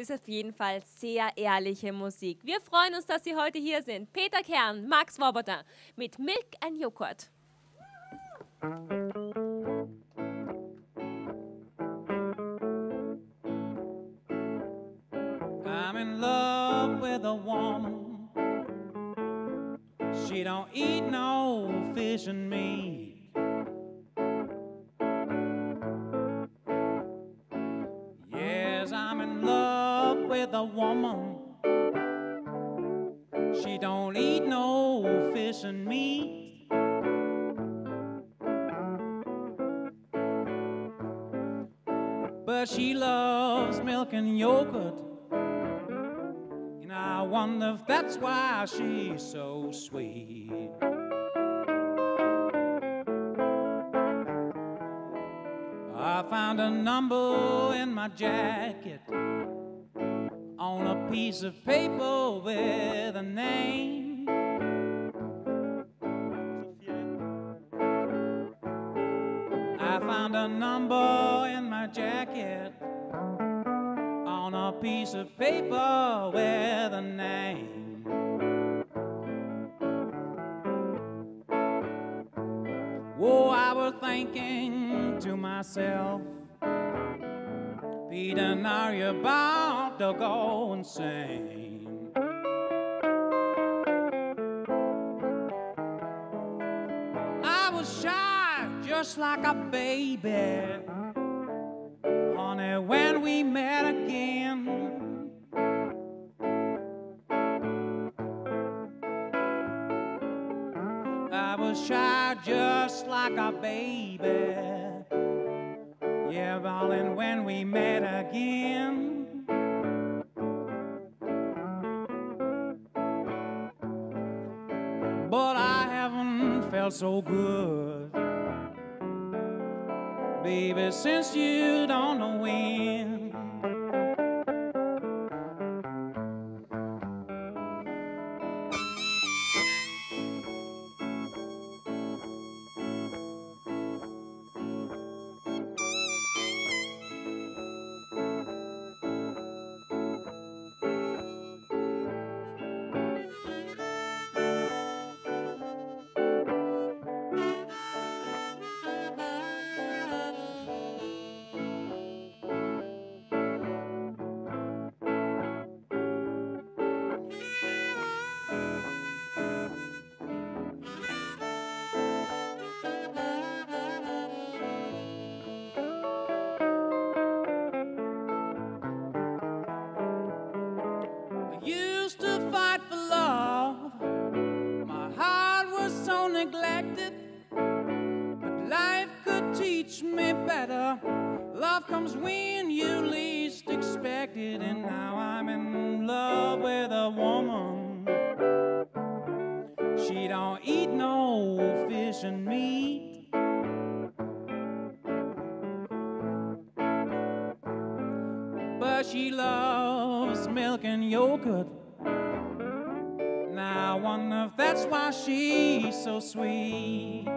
Ist auf jeden Fall sehr ehrliche Musik. Wir freuen uns, dass Sie heute hier sind. Peter Kern, Max Swoboda mit Milk and Joghurt. I'm in love with a woman. She don't eat no fish and meat. With a woman. She don't eat no fish and meat. But she loves milk and yogurt. And I wonder if that's why she's so sweet. I found a number in my jacket on a piece of paper with a name. I found a number in my jacket on a piece of paper with a name. Whoa, I was thinking to myself. Peter, now you're about to go insane. I was shy just like a baby, honey, when we met again. I was shy just like a baby. Yeah, darling, when we met again. But I haven't felt so good, baby, since you don't know when. Love comes when you least expect it, and now I'm in love with a woman. She don't eat no fish and meat. But she loves milk and yogurt Now I wonder if that's why she's so sweet.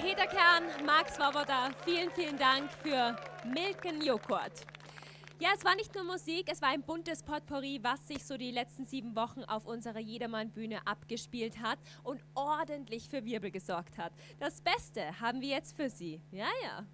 Peter Kern, Max Swoboda, vielen, vielen Dank für Milken Joghurt. Ja, es war nicht nur Musik, es war ein buntes Potpourri, was sich so die letzten sieben Wochen auf unserer Jedermann-Bühne abgespielt hat und ordentlich für Wirbel gesorgt hat. Das Beste haben wir jetzt für Sie. Ja, ja.